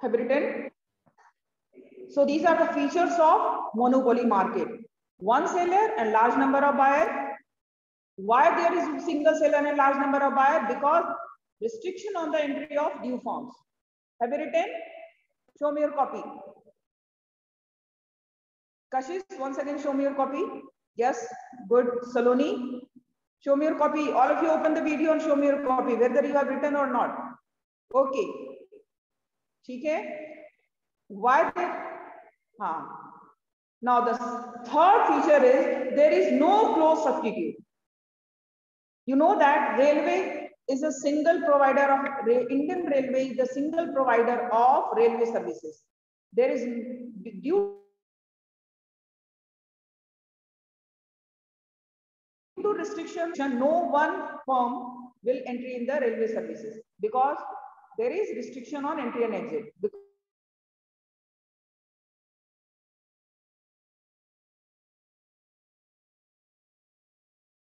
have written. So these are the features of monopoly market. One seller and large number of buyer. Why there is single seller and large number of buyer? Because restriction on the entry of due forms. Have you written? Show me your copy. Kashish, once again, show me your copy. Yes, good. Saloni, show me your copy. All of you open the video and show me your copy, whether you have written or not. Okay. ठीक है why did हाँ now the third feature is there is no close substitute you know that railway is a single provider of indian railway is the single provider of railway services there is due to restriction, no one firm will enter in the railway services because there is restriction on entry and exit.